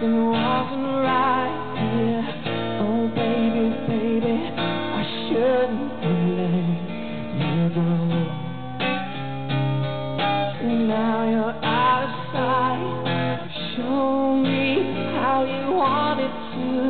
something wasn't right here. Oh, baby, baby, I shouldn't have let you go. And now you're out of sight. Show me how you wanted to.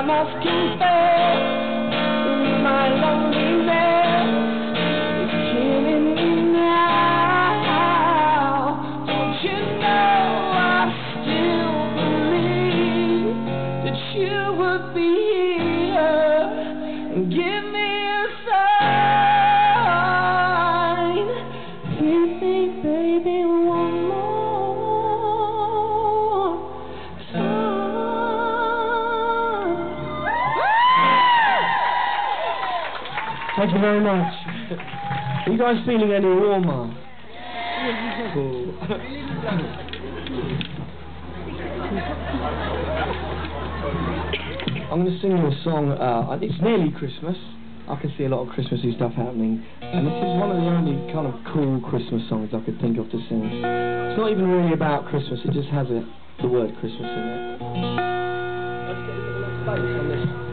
I must confess. My loneliness is killing me now. Don't you know I still believe that you would be here and give Thank you very much. Are you guys feeling any warmer? Cool. I'm going to sing you a song. Uh, it's nearly Christmas. I can see a lot of Christmassy stuff happening, and this is one of the only kind of cool Christmas songs I could think of to sing. It's not even really about Christmas. It just has a, the word Christmas in it.